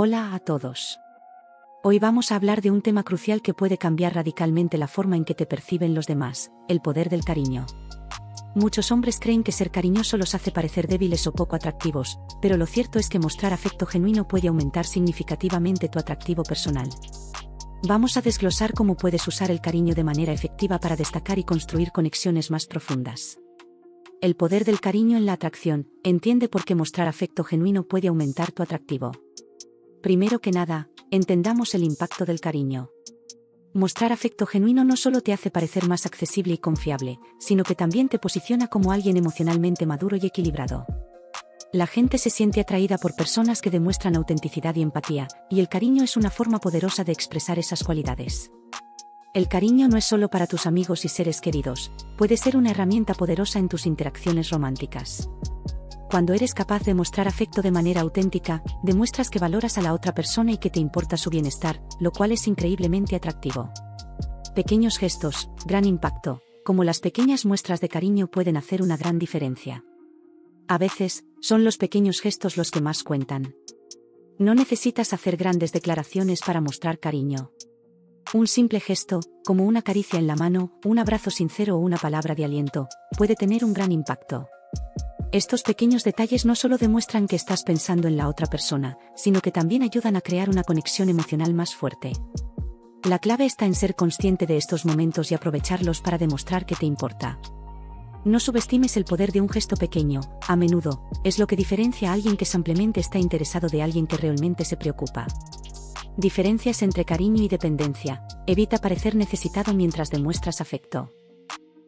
Hola a todos. Hoy vamos a hablar de un tema crucial que puede cambiar radicalmente la forma en que te perciben los demás, el poder del cariño. Muchos hombres creen que ser cariñoso los hace parecer débiles o poco atractivos, pero lo cierto es que mostrar afecto genuino puede aumentar significativamente tu atractivo personal. Vamos a desglosar cómo puedes usar el cariño de manera efectiva para destacar y construir conexiones más profundas. El poder del cariño en la atracción, entiende por qué mostrar afecto genuino puede aumentar tu atractivo. Primero que nada, entendamos el impacto del cariño. Mostrar afecto genuino no solo te hace parecer más accesible y confiable, sino que también te posiciona como alguien emocionalmente maduro y equilibrado. La gente se siente atraída por personas que demuestran autenticidad y empatía, y el cariño es una forma poderosa de expresar esas cualidades. El cariño no es solo para tus amigos y seres queridos, puede ser una herramienta poderosa en tus interacciones románticas. Cuando eres capaz de mostrar afecto de manera auténtica, demuestras que valoras a la otra persona y que te importa su bienestar, lo cual es increíblemente atractivo. Pequeños gestos, gran impacto, como las pequeñas muestras de cariño pueden hacer una gran diferencia. A veces, son los pequeños gestos los que más cuentan. No necesitas hacer grandes declaraciones para mostrar cariño. Un simple gesto, como una caricia en la mano, un abrazo sincero o una palabra de aliento, puede tener un gran impacto. Estos pequeños detalles no solo demuestran que estás pensando en la otra persona, sino que también ayudan a crear una conexión emocional más fuerte. La clave está en ser consciente de estos momentos y aprovecharlos para demostrar que te importa. No subestimes el poder de un gesto pequeño, a menudo, es lo que diferencia a alguien que simplemente está interesado de alguien que realmente se preocupa. Diferencias entre cariño y dependencia. Evita parecer necesitado mientras demuestras afecto.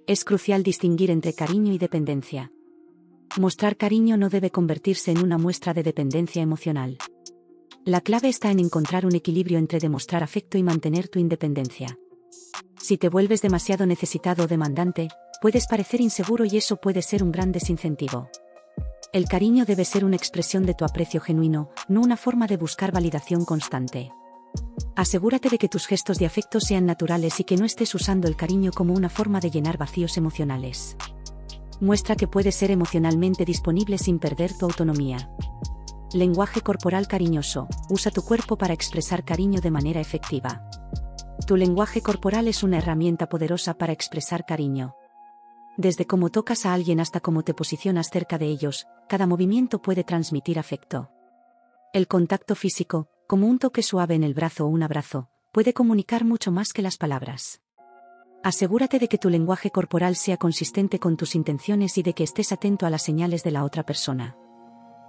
Es crucial distinguir entre cariño y dependencia. Mostrar cariño no debe convertirse en una muestra de dependencia emocional. La clave está en encontrar un equilibrio entre demostrar afecto y mantener tu independencia. Si te vuelves demasiado necesitado o demandante, puedes parecer inseguro y eso puede ser un gran desincentivo. El cariño debe ser una expresión de tu aprecio genuino, no una forma de buscar validación constante. Asegúrate de que tus gestos de afecto sean naturales y que no estés usando el cariño como una forma de llenar vacíos emocionales. Muestra que puedes ser emocionalmente disponible sin perder tu autonomía. Lenguaje corporal cariñoso. Usa tu cuerpo para expresar cariño de manera efectiva. Tu lenguaje corporal es una herramienta poderosa para expresar cariño. Desde cómo tocas a alguien hasta cómo te posicionas cerca de ellos, cada movimiento puede transmitir afecto. El contacto físico, como un toque suave en el brazo o un abrazo, puede comunicar mucho más que las palabras. Asegúrate de que tu lenguaje corporal sea consistente con tus intenciones y de que estés atento a las señales de la otra persona.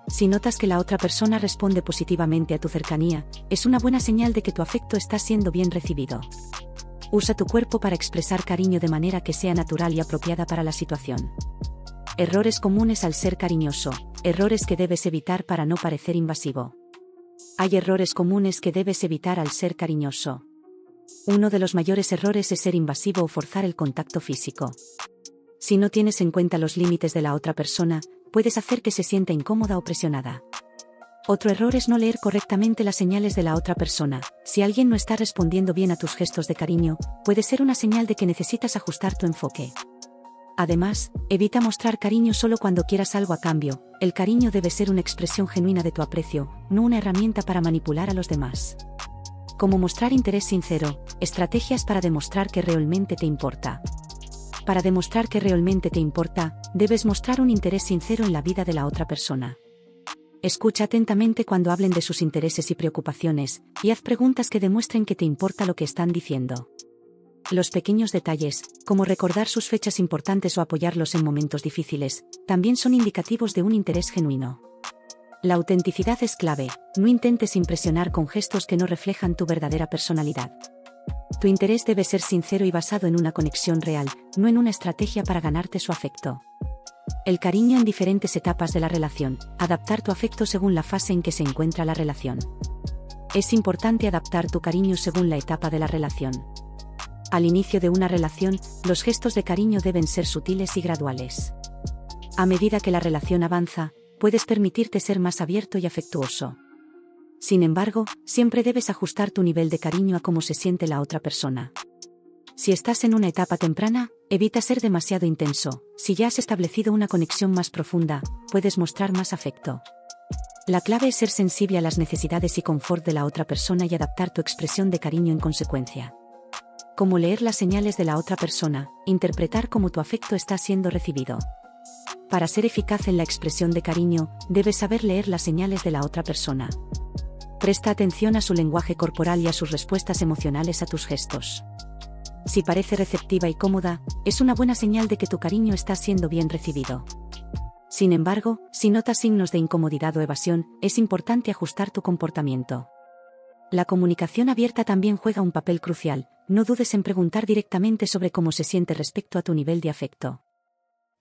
Si notas que la otra persona responde positivamente a tu cercanía, es una buena señal de que tu afecto está siendo bien recibido. Usa tu cuerpo para expresar cariño de manera que sea natural y apropiada para la situación. Errores comunes al ser cariñoso, errores que debes evitar para no parecer invasivo. Hay errores comunes que debes evitar al ser cariñoso. Uno de los mayores errores es ser invasivo o forzar el contacto físico. Si no tienes en cuenta los límites de la otra persona, puedes hacer que se sienta incómoda o presionada. Otro error es no leer correctamente las señales de la otra persona. Si alguien no está respondiendo bien a tus gestos de cariño, puede ser una señal de que necesitas ajustar tu enfoque. Además, evita mostrar cariño solo cuando quieras algo a cambio, el cariño debe ser una expresión genuina de tu aprecio, no una herramienta para manipular a los demás. Como mostrar interés sincero, estrategias para demostrar que realmente te importa. Para demostrar que realmente te importa, debes mostrar un interés sincero en la vida de la otra persona. Escucha atentamente cuando hablen de sus intereses y preocupaciones, y haz preguntas que demuestren que te importa lo que están diciendo. Los pequeños detalles, como recordar sus fechas importantes o apoyarlos en momentos difíciles, también son indicativos de un interés genuino. La autenticidad es clave, no intentes impresionar con gestos que no reflejan tu verdadera personalidad. Tu interés debe ser sincero y basado en una conexión real, no en una estrategia para ganarte su afecto. El cariño en diferentes etapas de la relación, adaptar tu afecto según la fase en que se encuentra la relación. Es importante adaptar tu cariño según la etapa de la relación. Al inicio de una relación, los gestos de cariño deben ser sutiles y graduales. A medida que la relación avanza, puedes permitirte ser más abierto y afectuoso. Sin embargo, siempre debes ajustar tu nivel de cariño a cómo se siente la otra persona. Si estás en una etapa temprana, evita ser demasiado intenso. Si ya has establecido una conexión más profunda, puedes mostrar más afecto. La clave es ser sensible a las necesidades y confort de la otra persona y adaptar tu expresión de cariño en consecuencia. Como leer las señales de la otra persona, interpretar cómo tu afecto está siendo recibido. Para ser eficaz en la expresión de cariño, debes saber leer las señales de la otra persona. Presta atención a su lenguaje corporal y a sus respuestas emocionales a tus gestos. Si parece receptiva y cómoda, es una buena señal de que tu cariño está siendo bien recibido. Sin embargo, si notas signos de incomodidad o evasión, es importante ajustar tu comportamiento. La comunicación abierta también juega un papel crucial, no dudes en preguntar directamente sobre cómo se siente respecto a tu nivel de afecto.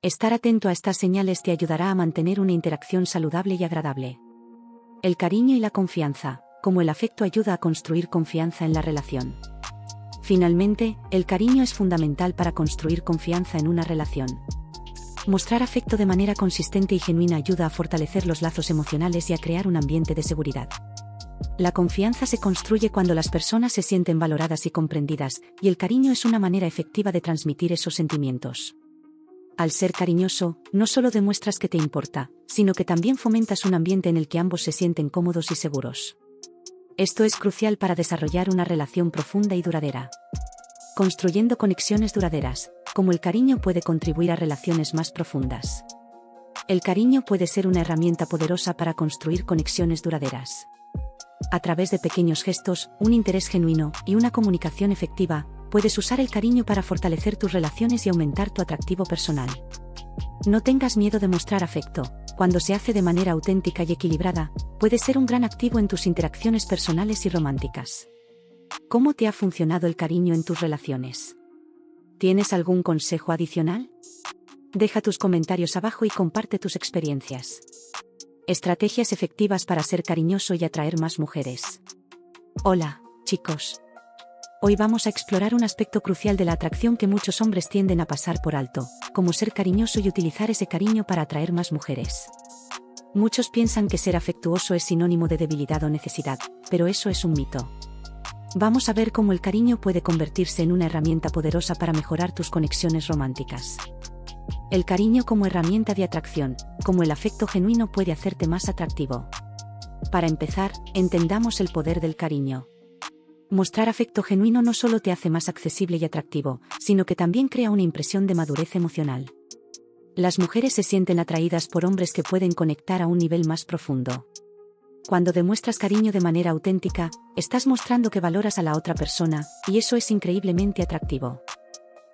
Estar atento a estas señales te ayudará a mantener una interacción saludable y agradable. El cariño y la confianza, como el afecto ayuda a construir confianza en la relación. Finalmente, el cariño es fundamental para construir confianza en una relación. Mostrar afecto de manera consistente y genuina ayuda a fortalecer los lazos emocionales y a crear un ambiente de seguridad. La confianza se construye cuando las personas se sienten valoradas y comprendidas, y el cariño es una manera efectiva de transmitir esos sentimientos. Al ser cariñoso, no solo demuestras que te importa, sino que también fomentas un ambiente en el que ambos se sienten cómodos y seguros. Esto es crucial para desarrollar una relación profunda y duradera. Construyendo conexiones duraderas, como el cariño puede contribuir a relaciones más profundas. El cariño puede ser una herramienta poderosa para construir conexiones duraderas. A través de pequeños gestos, un interés genuino y una comunicación efectiva, puedes usar el cariño para fortalecer tus relaciones y aumentar tu atractivo personal. No tengas miedo de mostrar afecto, cuando se hace de manera auténtica y equilibrada, puede ser un gran activo en tus interacciones personales y románticas. ¿Cómo te ha funcionado el cariño en tus relaciones? ¿Tienes algún consejo adicional? Deja tus comentarios abajo y comparte tus experiencias. Estrategias efectivas para ser cariñoso y atraer más mujeres. Hola, chicos. Hoy vamos a explorar un aspecto crucial de la atracción que muchos hombres tienden a pasar por alto, como ser cariñoso y utilizar ese cariño para atraer más mujeres. Muchos piensan que ser afectuoso es sinónimo de debilidad o necesidad, pero eso es un mito. Vamos a ver cómo el cariño puede convertirse en una herramienta poderosa para mejorar tus conexiones románticas. El cariño como herramienta de atracción, como el afecto genuino puede hacerte más atractivo. Para empezar, entendamos el poder del cariño. Mostrar afecto genuino no solo te hace más accesible y atractivo, sino que también crea una impresión de madurez emocional. Las mujeres se sienten atraídas por hombres que pueden conectar a un nivel más profundo. Cuando demuestras cariño de manera auténtica, estás mostrando que valoras a la otra persona, y eso es increíblemente atractivo.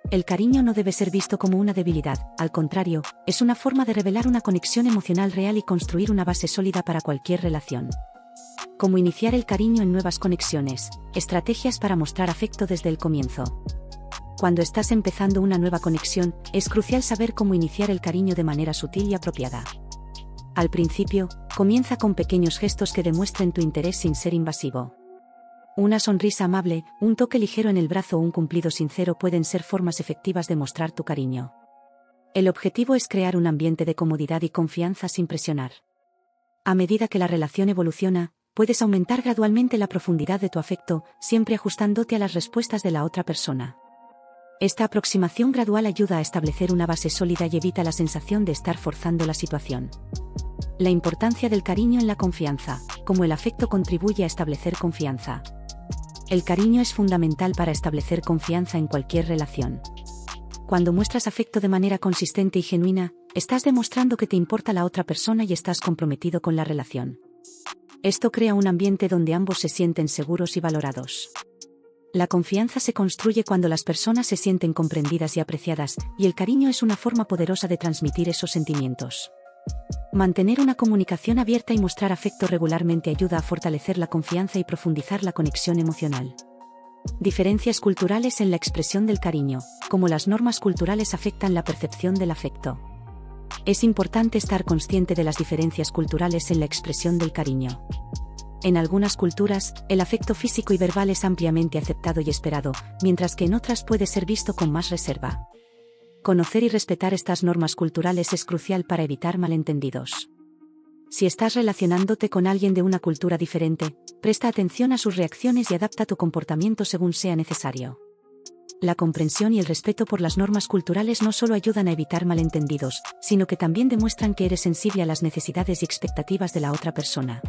El cariño no debe ser visto como una debilidad, al contrario, es una forma de revelar una conexión emocional real y construir una base sólida para cualquier relación. Cómo iniciar el cariño en nuevas conexiones. Estrategias para mostrar afecto desde el comienzo. Cuando estás empezando una nueva conexión, es crucial saber cómo iniciar el cariño de manera sutil y apropiada. Al principio, comienza con pequeños gestos que demuestren tu interés sin ser invasivo. Una sonrisa amable, un toque ligero en el brazo o un cumplido sincero pueden ser formas efectivas de mostrar tu cariño. El objetivo es crear un ambiente de comodidad y confianza sin presionar. A medida que la relación evoluciona, puedes aumentar gradualmente la profundidad de tu afecto, siempre ajustándote a las respuestas de la otra persona. Esta aproximación gradual ayuda a establecer una base sólida y evita la sensación de estar forzando la situación. La importancia del cariño en la confianza, como el afecto contribuye a establecer confianza. El cariño es fundamental para establecer confianza en cualquier relación. Cuando muestras afecto de manera consistente y genuina, estás demostrando que te importa la otra persona y estás comprometido con la relación. Esto crea un ambiente donde ambos se sienten seguros y valorados. La confianza se construye cuando las personas se sienten comprendidas y apreciadas, y el cariño es una forma poderosa de transmitir esos sentimientos. Mantener una comunicación abierta y mostrar afecto regularmente ayuda a fortalecer la confianza y profundizar la conexión emocional. Diferencias culturales en la expresión del cariño, como las normas culturales afectan la percepción del afecto. Es importante estar consciente de las diferencias culturales en la expresión del cariño. En algunas culturas, el afecto físico y verbal es ampliamente aceptado y esperado, mientras que en otras puede ser visto con más reserva. Conocer y respetar estas normas culturales es crucial para evitar malentendidos. Si estás relacionándote con alguien de una cultura diferente, presta atención a sus reacciones y adapta tu comportamiento según sea necesario. La comprensión y el respeto por las normas culturales no solo ayudan a evitar malentendidos, sino que también demuestran que eres sensible a las necesidades y expectativas de la otra persona.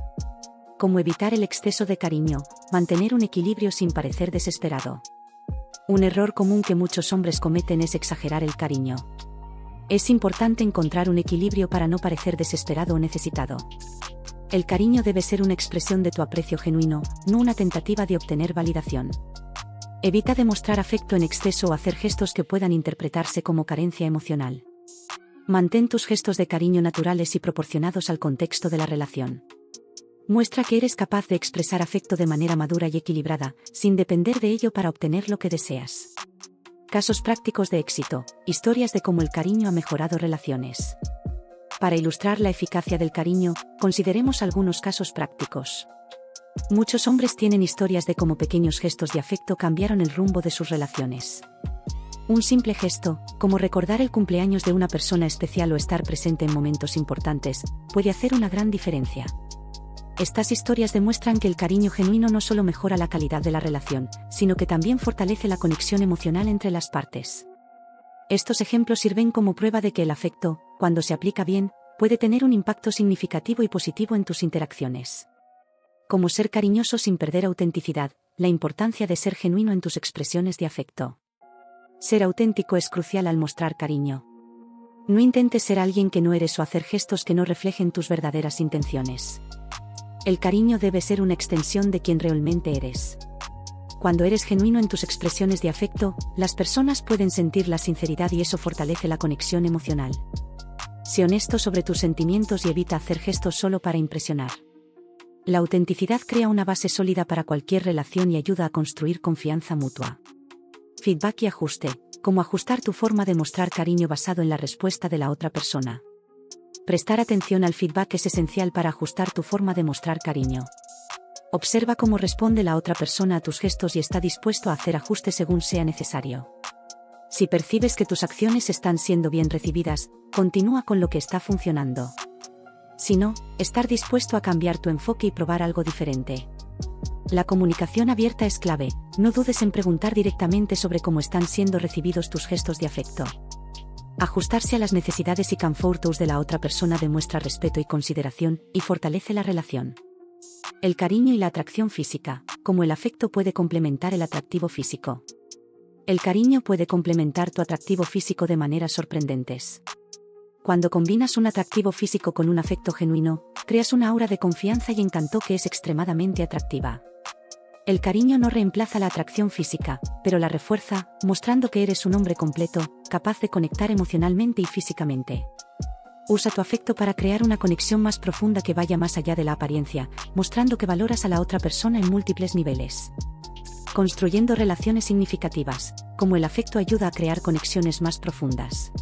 Como evitar el exceso de cariño, mantener un equilibrio sin parecer desesperado. Un error común que muchos hombres cometen es exagerar el cariño. Es importante encontrar un equilibrio para no parecer desesperado o necesitado. El cariño debe ser una expresión de tu aprecio genuino, no una tentativa de obtener validación. Evita demostrar afecto en exceso o hacer gestos que puedan interpretarse como carencia emocional. Mantén tus gestos de cariño naturales y proporcionados al contexto de la relación. Muestra que eres capaz de expresar afecto de manera madura y equilibrada, sin depender de ello para obtener lo que deseas. Casos prácticos de éxito, historias de cómo el cariño ha mejorado relaciones. Para ilustrar la eficacia del cariño, consideremos algunos casos prácticos. Muchos hombres tienen historias de cómo pequeños gestos de afecto cambiaron el rumbo de sus relaciones. Un simple gesto, como recordar el cumpleaños de una persona especial o estar presente en momentos importantes, puede hacer una gran diferencia. Estas historias demuestran que el cariño genuino no solo mejora la calidad de la relación, sino que también fortalece la conexión emocional entre las partes. Estos ejemplos sirven como prueba de que el afecto, cuando se aplica bien, puede tener un impacto significativo y positivo en tus interacciones. Como ser cariñoso sin perder autenticidad, la importancia de ser genuino en tus expresiones de afecto. Ser auténtico es crucial al mostrar cariño. No intentes ser alguien que no eres o hacer gestos que no reflejen tus verdaderas intenciones. El cariño debe ser una extensión de quien realmente eres. Cuando eres genuino en tus expresiones de afecto, las personas pueden sentir la sinceridad y eso fortalece la conexión emocional. Sé honesto sobre tus sentimientos y evita hacer gestos solo para impresionar. La autenticidad crea una base sólida para cualquier relación y ayuda a construir confianza mutua. Feedback y ajuste, como ajustar tu forma de mostrar cariño basado en la respuesta de la otra persona. Prestar atención al feedback es esencial para ajustar tu forma de mostrar cariño. Observa cómo responde la otra persona a tus gestos y está dispuesto a hacer ajustes según sea necesario. Si percibes que tus acciones están siendo bien recibidas, continúa con lo que está funcionando. Si no, estar dispuesto a cambiar tu enfoque y probar algo diferente. La comunicación abierta es clave, no dudes en preguntar directamente sobre cómo están siendo recibidos tus gestos de afecto. Ajustarse a las necesidades y confortos de la otra persona demuestra respeto y consideración, y fortalece la relación. El cariño y la atracción física, como el afecto puede complementar el atractivo físico. El cariño puede complementar tu atractivo físico de maneras sorprendentes. Cuando combinas un atractivo físico con un afecto genuino, creas una aura de confianza y encanto que es extremadamente atractiva. El cariño no reemplaza la atracción física, pero la refuerza, mostrando que eres un hombre completo, capaz de conectar emocionalmente y físicamente. Usa tu afecto para crear una conexión más profunda que vaya más allá de la apariencia, mostrando que valoras a la otra persona en múltiples niveles. Construyendo relaciones significativas, como el afecto ayuda a crear conexiones más profundas.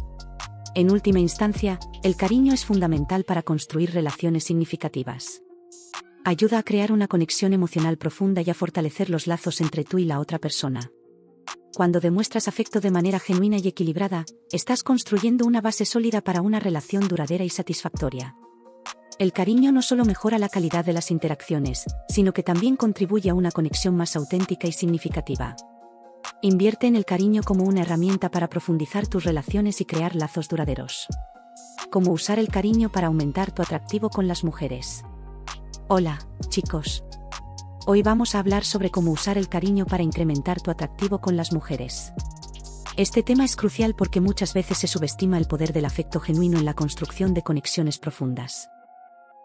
En última instancia, el cariño es fundamental para construir relaciones significativas. Ayuda a crear una conexión emocional profunda y a fortalecer los lazos entre tú y la otra persona. Cuando demuestras afecto de manera genuina y equilibrada, estás construyendo una base sólida para una relación duradera y satisfactoria. El cariño no solo mejora la calidad de las interacciones, sino que también contribuye a una conexión más auténtica y significativa. Invierte en el cariño como una herramienta para profundizar tus relaciones y crear lazos duraderos. Cómo usar el cariño para aumentar tu atractivo con las mujeres. Hola, chicos. Hoy vamos a hablar sobre cómo usar el cariño para incrementar tu atractivo con las mujeres. Este tema es crucial porque muchas veces se subestima el poder del afecto genuino en la construcción de conexiones profundas.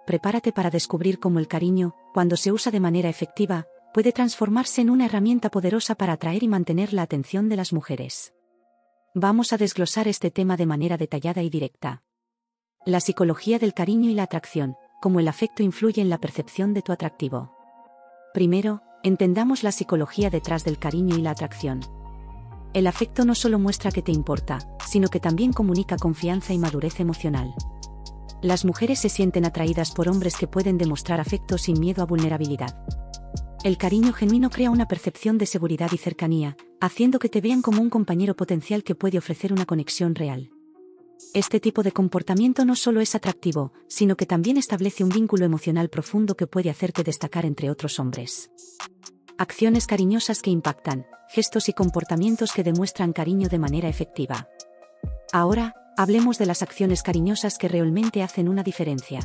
Prepárate para descubrir cómo el cariño, cuando se usa de manera efectiva, puede transformarse en una herramienta poderosa para atraer y mantener la atención de las mujeres. Vamos a desglosar este tema de manera detallada y directa. La psicología del cariño y la atracción, cómo el afecto influye en la percepción de tu atractivo. Primero, entendamos la psicología detrás del cariño y la atracción. El afecto no solo muestra que te importa, sino que también comunica confianza y madurez emocional. Las mujeres se sienten atraídas por hombres que pueden demostrar afecto sin miedo a vulnerabilidad. El cariño genuino crea una percepción de seguridad y cercanía, haciendo que te vean como un compañero potencial que puede ofrecer una conexión real. Este tipo de comportamiento no solo es atractivo, sino que también establece un vínculo emocional profundo que puede hacerte destacar entre otros hombres. Acciones cariñosas que impactan, gestos y comportamientos que demuestran cariño de manera efectiva. Ahora, hablemos de las acciones cariñosas que realmente hacen una diferencia.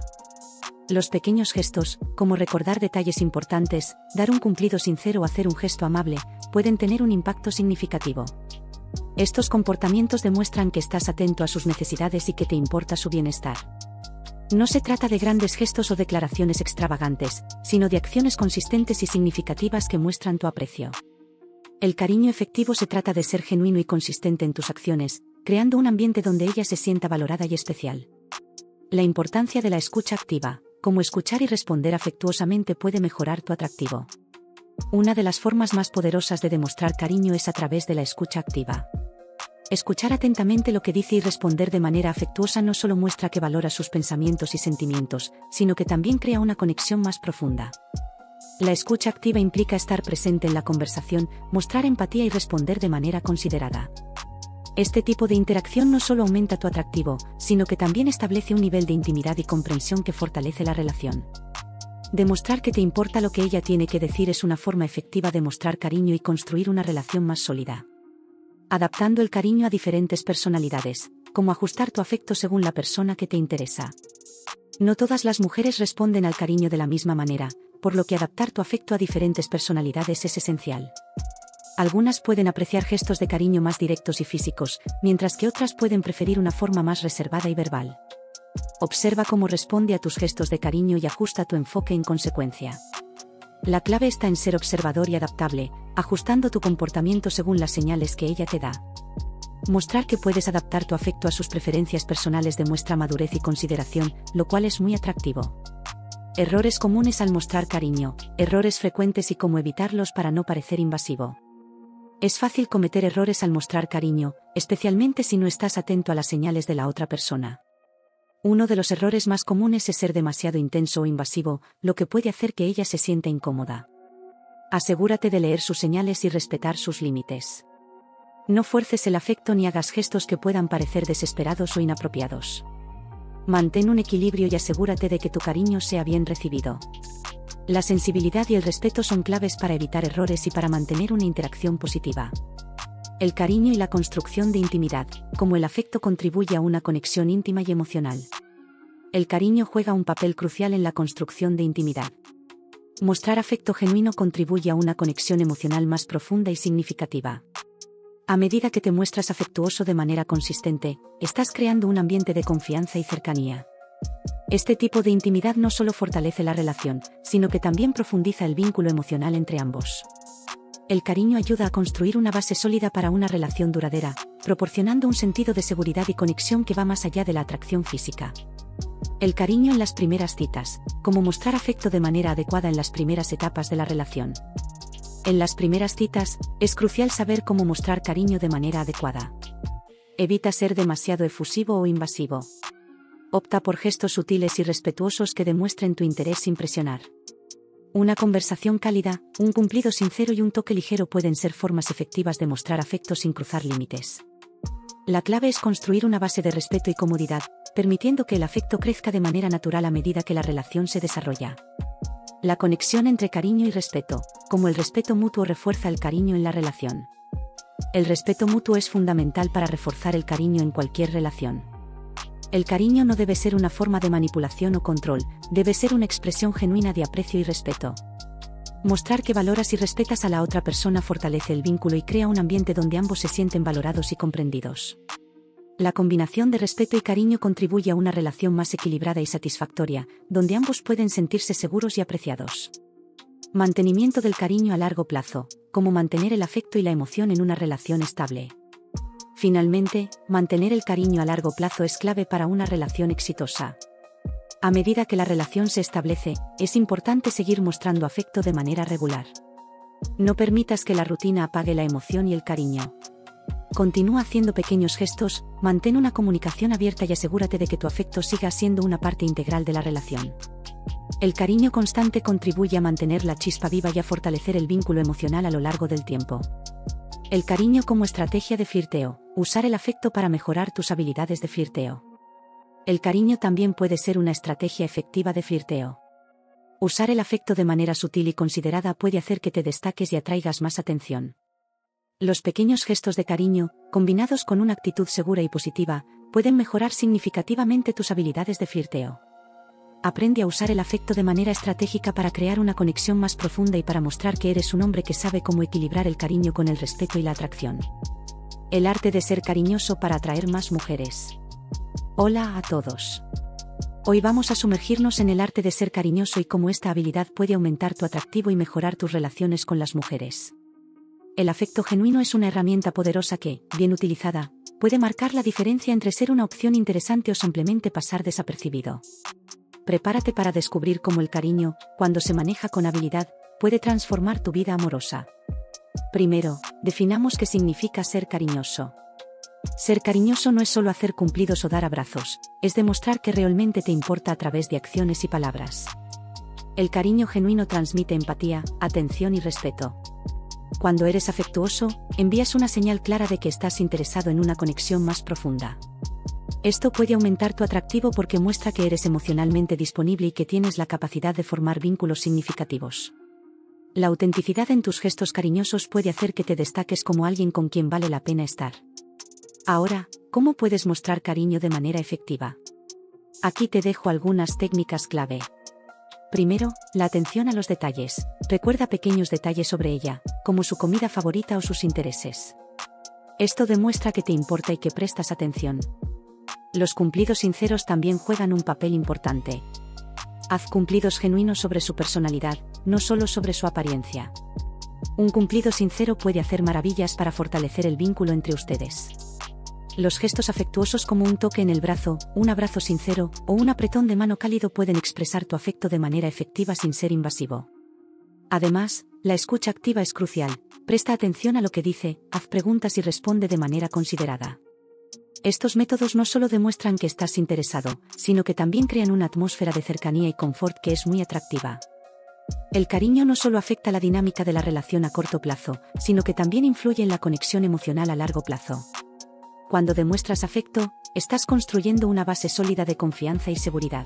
Los pequeños gestos, como recordar detalles importantes, dar un cumplido sincero o hacer un gesto amable, pueden tener un impacto significativo. Estos comportamientos demuestran que estás atento a sus necesidades y que te importa su bienestar. No se trata de grandes gestos o declaraciones extravagantes, sino de acciones consistentes y significativas que muestran tu aprecio. El cariño efectivo se trata de ser genuino y consistente en tus acciones, creando un ambiente donde ella se sienta valorada y especial. La importancia de la escucha activa como escuchar y responder afectuosamente puede mejorar tu atractivo. Una de las formas más poderosas de demostrar cariño es a través de la escucha activa. Escuchar atentamente lo que dice y responder de manera afectuosa no solo muestra que valora sus pensamientos y sentimientos, sino que también crea una conexión más profunda. La escucha activa implica estar presente en la conversación, mostrar empatía y responder de manera considerada. Este tipo de interacción no solo aumenta tu atractivo, sino que también establece un nivel de intimidad y comprensión que fortalece la relación. Demostrar que te importa lo que ella tiene que decir es una forma efectiva de mostrar cariño y construir una relación más sólida. Adaptando el cariño a diferentes personalidades, como ajustar tu afecto según la persona que te interesa. No todas las mujeres responden al cariño de la misma manera, por lo que adaptar tu afecto a diferentes personalidades es esencial. Algunas pueden apreciar gestos de cariño más directos y físicos, mientras que otras pueden preferir una forma más reservada y verbal. Observa cómo responde a tus gestos de cariño y ajusta tu enfoque en consecuencia. La clave está en ser observador y adaptable, ajustando tu comportamiento según las señales que ella te da. Mostrar que puedes adaptar tu afecto a sus preferencias personales demuestra madurez y consideración, lo cual es muy atractivo. Errores comunes al mostrar cariño, errores frecuentes y cómo evitarlos para no parecer invasivo. Es fácil cometer errores al mostrar cariño, especialmente si no estás atento a las señales de la otra persona. Uno de los errores más comunes es ser demasiado intenso o invasivo, lo que puede hacer que ella se sienta incómoda. Asegúrate de leer sus señales y respetar sus límites. No fuerces el afecto ni hagas gestos que puedan parecer desesperados o inapropiados. Mantén un equilibrio y asegúrate de que tu cariño sea bien recibido. La sensibilidad y el respeto son claves para evitar errores y para mantener una interacción positiva. El cariño y la construcción de intimidad, como el afecto contribuye a una conexión íntima y emocional. El cariño juega un papel crucial en la construcción de intimidad. Mostrar afecto genuino contribuye a una conexión emocional más profunda y significativa. A medida que te muestras afectuoso de manera consistente, estás creando un ambiente de confianza y cercanía. Este tipo de intimidad no solo fortalece la relación, sino que también profundiza el vínculo emocional entre ambos. El cariño ayuda a construir una base sólida para una relación duradera, proporcionando un sentido de seguridad y conexión que va más allá de la atracción física. El cariño en las primeras citas, como mostrar afecto de manera adecuada en las primeras etapas de la relación. En las primeras citas, es crucial saber cómo mostrar cariño de manera adecuada. Evita ser demasiado efusivo o invasivo. Opta por gestos sutiles y respetuosos que demuestren tu interés sin presionar. Una conversación cálida, un cumplido sincero y un toque ligero pueden ser formas efectivas de mostrar afecto sin cruzar límites. La clave es construir una base de respeto y comodidad, permitiendo que el afecto crezca de manera natural a medida que la relación se desarrolla. La conexión entre cariño y respeto, como el respeto mutuo refuerza el cariño en la relación. El respeto mutuo es fundamental para reforzar el cariño en cualquier relación. El cariño no debe ser una forma de manipulación o control, debe ser una expresión genuina de aprecio y respeto. Mostrar que valoras y respetas a la otra persona fortalece el vínculo y crea un ambiente donde ambos se sienten valorados y comprendidos. La combinación de respeto y cariño contribuye a una relación más equilibrada y satisfactoria, donde ambos pueden sentirse seguros y apreciados. Mantenimiento del cariño a largo plazo, como mantener el afecto y la emoción en una relación estable. Finalmente, mantener el cariño a largo plazo es clave para una relación exitosa. A medida que la relación se establece, es importante seguir mostrando afecto de manera regular. No permitas que la rutina apague la emoción y el cariño. Continúa haciendo pequeños gestos, mantén una comunicación abierta y asegúrate de que tu afecto siga siendo una parte integral de la relación. El cariño constante contribuye a mantener la chispa viva y a fortalecer el vínculo emocional a lo largo del tiempo. El cariño como estrategia de flirteo. Usar el afecto para mejorar tus habilidades de flirteo. El cariño también puede ser una estrategia efectiva de flirteo. Usar el afecto de manera sutil y considerada puede hacer que te destaques y atraigas más atención. Los pequeños gestos de cariño, combinados con una actitud segura y positiva, pueden mejorar significativamente tus habilidades de flirteo. Aprende a usar el afecto de manera estratégica para crear una conexión más profunda y para mostrar que eres un hombre que sabe cómo equilibrar el cariño con el respeto y la atracción. El arte de ser cariñoso para atraer más mujeres. Hola a todos. Hoy vamos a sumergirnos en el arte de ser cariñoso y cómo esta habilidad puede aumentar tu atractivo y mejorar tus relaciones con las mujeres. El afecto genuino es una herramienta poderosa que, bien utilizada, puede marcar la diferencia entre ser una opción interesante o simplemente pasar desapercibido. Prepárate para descubrir cómo el cariño, cuando se maneja con habilidad, puede transformar tu vida amorosa. Primero, definamos qué significa ser cariñoso. Ser cariñoso no es solo hacer cumplidos o dar abrazos, es demostrar que realmente te importa a través de acciones y palabras. El cariño genuino transmite empatía, atención y respeto. Cuando eres afectuoso, envías una señal clara de que estás interesado en una conexión más profunda. Esto puede aumentar tu atractivo porque muestra que eres emocionalmente disponible y que tienes la capacidad de formar vínculos significativos. La autenticidad en tus gestos cariñosos puede hacer que te destaques como alguien con quien vale la pena estar. Ahora, ¿cómo puedes mostrar cariño de manera efectiva? Aquí te dejo algunas técnicas clave. Primero, la atención a los detalles. Recuerda pequeños detalles sobre ella, como su comida favorita o sus intereses. Esto demuestra que te importa y que prestas atención. Los cumplidos sinceros también juegan un papel importante. Haz cumplidos genuinos sobre su personalidad, no solo sobre su apariencia. Un cumplido sincero puede hacer maravillas para fortalecer el vínculo entre ustedes. Los gestos afectuosos como un toque en el brazo, un abrazo sincero o un apretón de mano cálido pueden expresar tu afecto de manera efectiva sin ser invasivo. Además, la escucha activa es crucial. Presta atención a lo que dice, haz preguntas y responde de manera considerada. Estos métodos no solo demuestran que estás interesado, sino que también crean una atmósfera de cercanía y confort que es muy atractiva. El cariño no solo afecta la dinámica de la relación a corto plazo, sino que también influye en la conexión emocional a largo plazo. Cuando demuestras afecto, estás construyendo una base sólida de confianza y seguridad.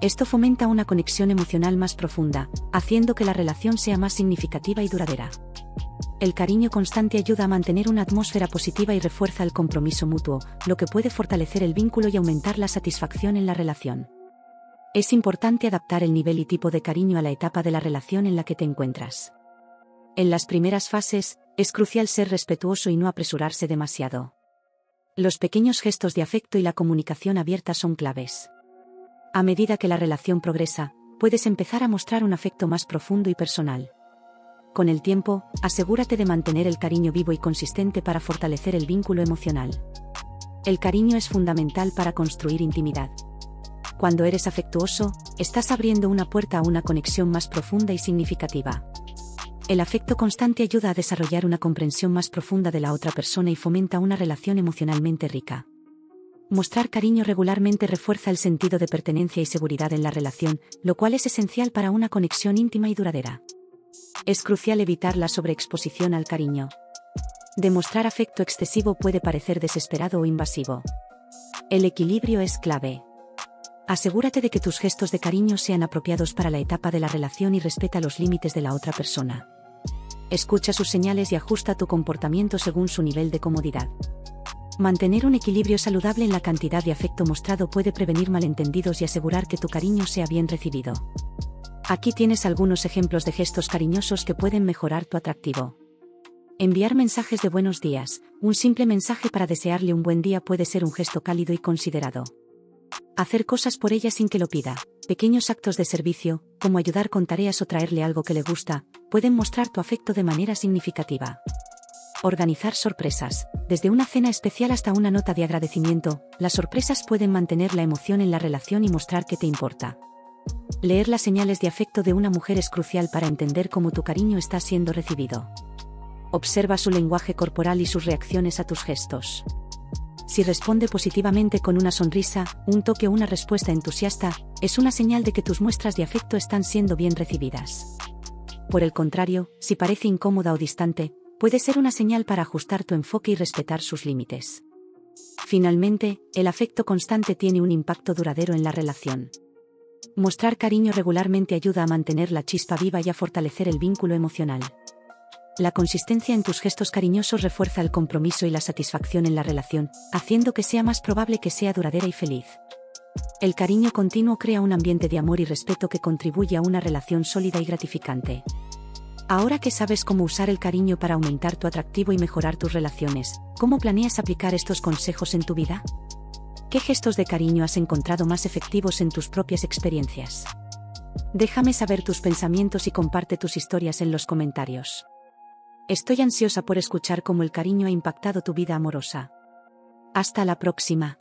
Esto fomenta una conexión emocional más profunda, haciendo que la relación sea más significativa y duradera. El cariño constante ayuda a mantener una atmósfera positiva y refuerza el compromiso mutuo, lo que puede fortalecer el vínculo y aumentar la satisfacción en la relación. Es importante adaptar el nivel y tipo de cariño a la etapa de la relación en la que te encuentras. En las primeras fases, es crucial ser respetuoso y no apresurarse demasiado. Los pequeños gestos de afecto y la comunicación abierta son claves. A medida que la relación progresa, puedes empezar a mostrar un afecto más profundo y personal. Con el tiempo, asegúrate de mantener el cariño vivo y consistente para fortalecer el vínculo emocional. El cariño es fundamental para construir intimidad. Cuando eres afectuoso, estás abriendo una puerta a una conexión más profunda y significativa. El afecto constante ayuda a desarrollar una comprensión más profunda de la otra persona y fomenta una relación emocionalmente rica. Mostrar cariño regularmente refuerza el sentido de pertenencia y seguridad en la relación, lo cual es esencial para una conexión íntima y duradera. Es crucial evitar la sobreexposición al cariño. Demostrar afecto excesivo puede parecer desesperado o invasivo. El equilibrio es clave. Asegúrate de que tus gestos de cariño sean apropiados para la etapa de la relación y respeta los límites de la otra persona. Escucha sus señales y ajusta tu comportamiento según su nivel de comodidad. Mantener un equilibrio saludable en la cantidad de afecto mostrado puede prevenir malentendidos y asegurar que tu cariño sea bien recibido. Aquí tienes algunos ejemplos de gestos cariñosos que pueden mejorar tu atractivo. Enviar mensajes de buenos días, un simple mensaje para desearle un buen día puede ser un gesto cálido y considerado. Hacer cosas por ella sin que lo pida, pequeños actos de servicio, como ayudar con tareas o traerle algo que le gusta, pueden mostrar tu afecto de manera significativa. Organizar sorpresas. Desde una cena especial hasta una nota de agradecimiento, las sorpresas pueden mantener la emoción en la relación y mostrar que te importa. Leer las señales de afecto de una mujer es crucial para entender cómo tu cariño está siendo recibido. Observa su lenguaje corporal y sus reacciones a tus gestos. Si responde positivamente con una sonrisa, un toque o una respuesta entusiasta, es una señal de que tus muestras de afecto están siendo bien recibidas. Por el contrario, si parece incómoda o distante, puede ser una señal para ajustar tu enfoque y respetar sus límites. Finalmente, el afecto constante tiene un impacto duradero en la relación. Mostrar cariño regularmente ayuda a mantener la chispa viva y a fortalecer el vínculo emocional. La consistencia en tus gestos cariñosos refuerza el compromiso y la satisfacción en la relación, haciendo que sea más probable que sea duradera y feliz. El cariño continuo crea un ambiente de amor y respeto que contribuye a una relación sólida y gratificante. Ahora que sabes cómo usar el cariño para aumentar tu atractivo y mejorar tus relaciones, ¿cómo planeas aplicar estos consejos en tu vida? ¿Qué gestos de cariño has encontrado más efectivos en tus propias experiencias? Déjame saber tus pensamientos y comparte tus historias en los comentarios. Estoy ansiosa por escuchar cómo el cariño ha impactado tu vida amorosa. Hasta la próxima.